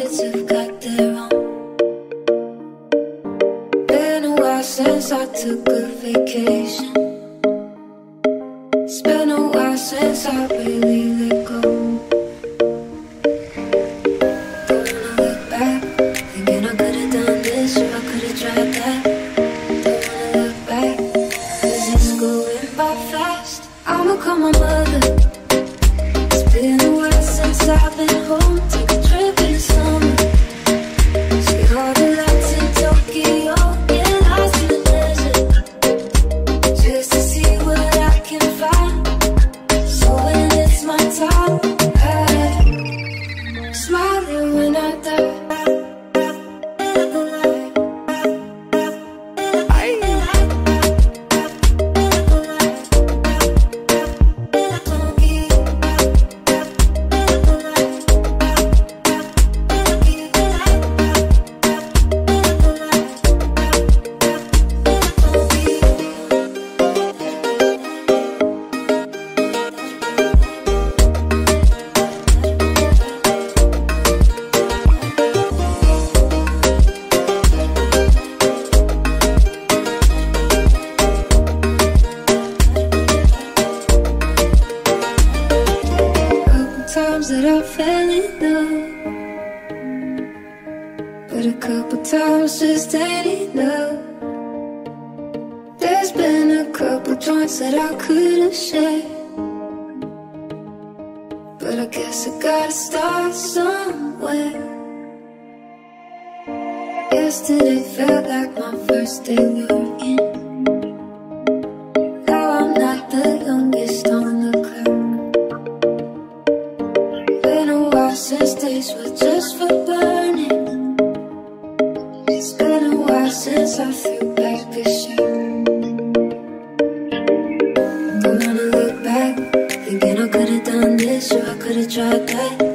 kids have got their own. Been a while since I took a vacation. It's been a while since I really let go. Don't wanna look back, thinking I could've done this or I could've tried that. Don't wanna look back, cause it's going by fast. I'ma call my mother. It's been a while since I've been home. Take a trip Couple I fell in love, but a couple times just ain't enough. There's been a couple joints that I could've shared, but I guess I gotta start somewhere. Yesterday felt like my first day working. Days were just for burning. It's been a while since I threw back a shirt. Don't wanna look back, thinking I could've done this or I could've tried that.